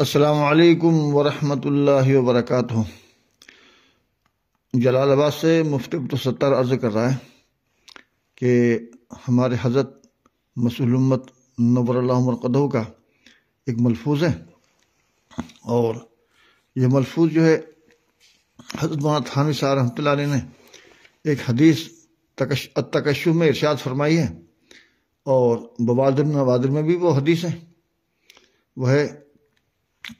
असलकम वरहमतुल्लाहि वबरकातुहू। जलालाबाद से मुफ्ती सत्तर अर्ज़ कर रहा है कि हमारे हज़रत मसूलमत नवरकदू का एक मलफूज है और ये मलफूज जो है हज़रत मौलाना थानवी शाह रहमत ने एक हदीस तकशु में इरशाद फरमाई है और बवादर नवादर में भी वो हदीस है। वह है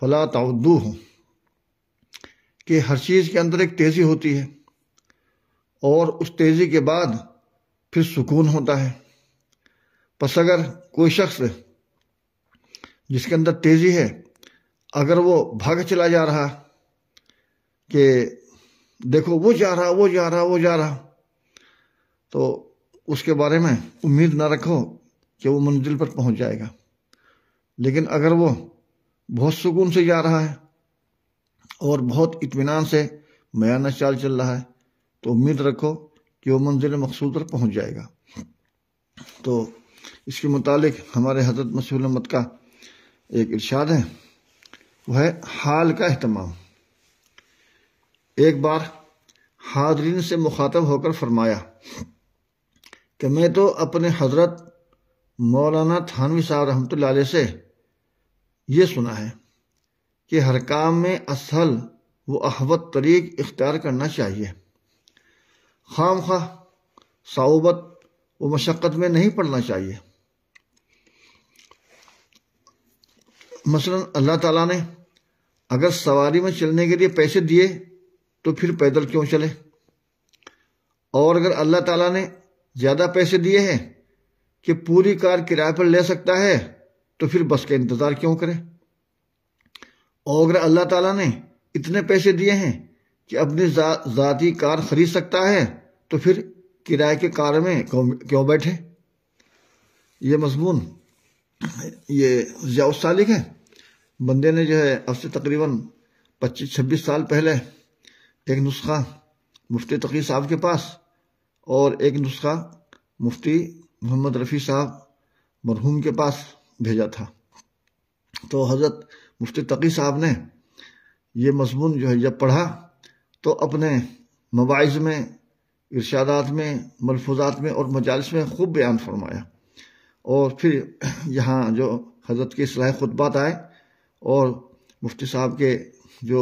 फला ताउद्दू हो कि हर चीज़ के अंदर एक तेज़ी होती है और उस तेज़ी के बाद फिर सुकून होता है बस अगर कोई शख्स जिसके अंदर तेज़ी है, अगर वो भाग चला जा रहा कि देखो वो जा रहा, वो जा रहा, वो जा रहा तो उसके बारे में उम्मीद ना रखो कि वो मंजिल पर पहुँच जाएगा। लेकिन अगर वो बहुत सुकून से जा रहा है और बहुत इतमान से मयाना चाल चल रहा है तो उम्मीद रखो कि वो मंजिल मकसूद पर पहुँच जाएगा। तो इसके मुतालिक हमारे हज़रत मसीमत का एक इर्शाद है वह है हाल का अहतमाम एक बार हाजरीन से मुखातब होकर फरमाया कि मैं तो अपने हज़रत मौलाना थानवी साहब रहमत से ये सुना है कि हर काम में असल व अहवत तरीक इख्तियार करना चाहिए। खाम खा साउबत व मशक्क़त में नहीं पड़ना चाहिए। मसलन अल्लाह ताला ने अगर सवारी में चलने के लिए पैसे दिए तो फिर पैदल क्यों चले? और अगर अल्लाह ताला ने ज़्यादा पैसे दिए हैं कि पूरी कार किराए पर ले सकता है तो फिर बस का इंतज़ार क्यों करें? और अगर अल्लाह ताला ने इतने पैसे दिए हैं कि अपनी ज़ाती कार खरीद सकता है तो फिर किराए के कार में क्यों बैठे? ये मजमून, ये जिया सालिक है। बंदे ने जो है अब से तकरीबन पच्चीस, छब्बीस साल पहले एक नुस्खा मुफ्ती तकी साहब के पास और एक नुस्खा मुफ्ती मोहम्मद रफ़ी साहब मरहूम के पास भेजा था। तो हज़रत मुफ्ती तकी साहब ने ये मजमून जो है जब पढ़ा तो अपने मवाइज में, इर्शादात में, मलफूजात में और मजालस में खूब बयान फरमाया। और फिर यहाँ जो हज़रत के सलाह खुतबात आए और मुफ्ती साहब के जो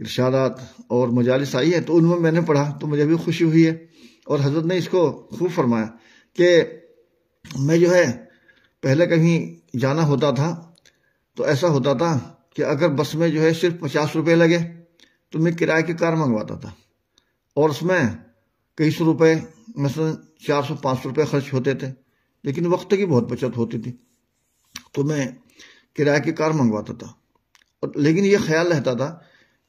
इर्शादात और मजालिस आई है तो उनमें मैंने पढ़ा तो मुझे भी खुशी हुई है। और हज़रत ने इसको खूब फरमाया कि मैं जो है, पहले कहीं जाना होता था तो ऐसा होता था कि अगर बस में जो है सिर्फ़ पचास रुपये लगे तो मैं किराए की कार मंगवाता था। और उसमें कई सौ रुपये मसलन चार सौ, पाँच सौ रुपये खर्च होते थे, लेकिन वक्त की बहुत बचत होती थी। तो मैं किराए की कार मंगवाता था। और लेकिन ये ख्याल रहता था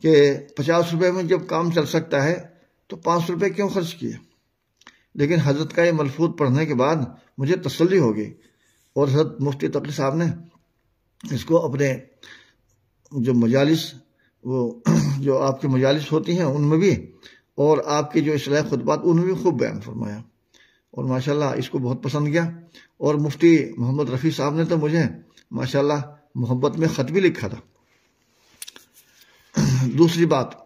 कि पचास रुपये में जब काम चल सकता है तो पाँच रुपये क्यों खर्च किए? लेकिन हज़रत का ये मलफूज पढ़ने के बाद मुझे तसल्ली हो गई और हज़रत मुफ्ती तकी साहब ने इसको अपने जो मजालिस, वो जो आपकी मजालिस होती हैं, उनमें भी और आपके जो इसलाह खुतबात, उनमें भी खूब बयान फरमाया। और माशाल्लाह इसको बहुत पसंद किया। और मुफ्ती मोहम्मद रफ़ी साहब ने तो मुझे माशाल्लाह मोहब्बत में ख़त भी लिखा था। दूसरी बात,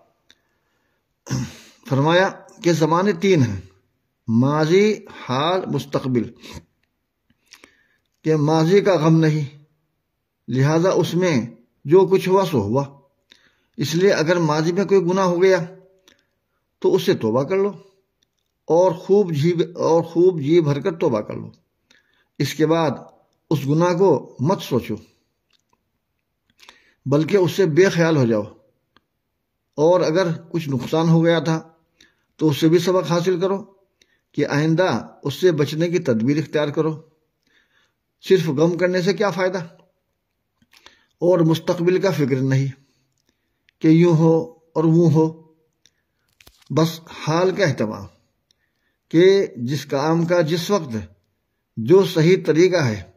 फरमाया कि ज़माने तीन हैं, माजी, हाल, मुस्तकबिल। कि माजी का गम नहीं, लिहाजा उसमें जो कुछ हुआ सो हुआ। इसलिए अगर माजी में कोई गुना हो गया तो उससे तोबा कर लो, और खूब जी और खूब जी भरकर तोबा कर लो। इसके बाद उस गुनाह को मत सोचो। बल्कि उससे बेख्याल हो जाओ। और अगर कुछ नुकसान हो गया था तो उससे भी सबक हासिल करो कि आइंदा उससे बचने की तदबीर इख्तियार करो। सिर्फ़ गम करने से क्या फ़ायदा? और मुस्तकबिल का फ़िक्र नहीं कि यूँ हो और वो हो। बस हाल का अहतमाम कि जिस काम का जिस वक्त जो सही तरीका है,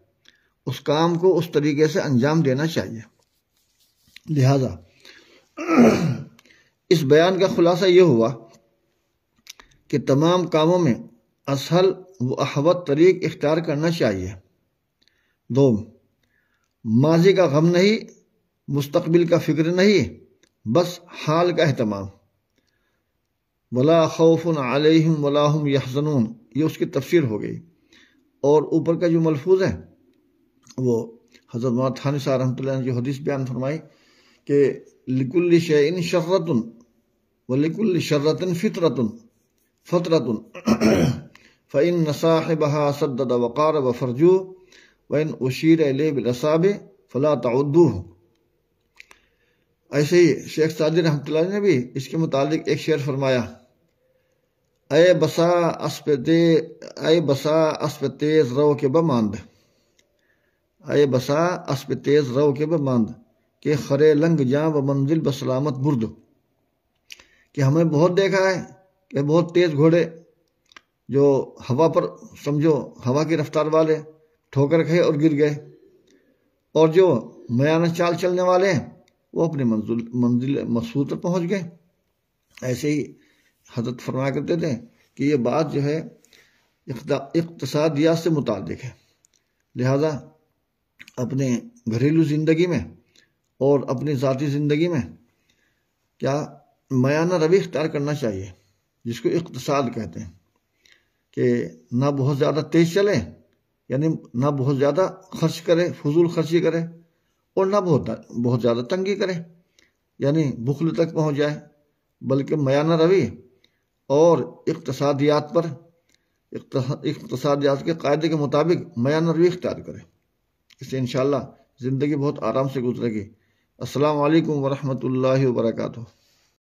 उस काम को उस तरीके से अंजाम देना चाहिए। लिहाजा। इस बयान का खुलासा यह हुआ कि तमाम कामों में असल व अहवत तरीक इख्तियार करना चाहिए। दो, माजी का गम नहीं, मुस्तकबिल का फ़िक्र नहीं, बस हाल का अहतमाम वला खौफन अलहम वलाहम यहजनून, ये उसकी तफसीर हो गई। और ऊपर का जो मलफूज है, वो हज़रत मोहम्मद थानी साहब रहमत जो हदीस बयान फरमाई कि लिकुल्ल शैन शर्रतन व लिकुल्ल शर्रतन फितरतन, फतरतन। फ़ैन नसाहिबहा सद्द वक़ार व फरजू वन उशीर बिलसाब फ़ला तउद्दू ऐसे ही शेख सादी रहमत ने भी इसके मुतालिक एक शेर फरमाया अय बसा अस्पते अय बसा अस्प तेज रो के बमांद। अय बसा अस्प तेज रो के बमांद। के खरे लंग जा व मंजिल बसलामत बुर्द। कि हमें बहुत देखा है कि बहुत तेज घोड़े जो हवा पर, समझो, हवा की रफ्तार वाले ठोकर खाए और गिर गए। और जो मयाना चाल चलने वाले हैं, वो अपनी मंजिल मंजिल मकसूद पर पहुँच गए। ऐसे ही हज़रत फरमाया करते थे कि ये बात जो है इकतसादियात से मुतक है। लिहाजा अपने घरेलू ज़िंदगी में और अपनी ज़ाती ज़िंदगी में क्या मयाना रवि इख्तियार करना चाहिए, जिसको इकतसाद कहते हैं, कि ना बहुत ज़्यादा तेज़ चले, यानी ना बहुत ज़्यादा खर्च करे, फजूल खर्ची करे, और ना बहुत बहुत ज़्यादा तंगी करे, यानी बुखल तक पहुँच जाए, बल्कि मयाना रवि और इकतसादियात पर इकतसादियात के कायदे के मुताबिक मयाना रवि इख्तियार करे। इससे इन ज़िंदगी बहुत आराम से गुजरेगी। अस्सलाम वालेकुम वरहमतुल्लाहि वबरकातुहू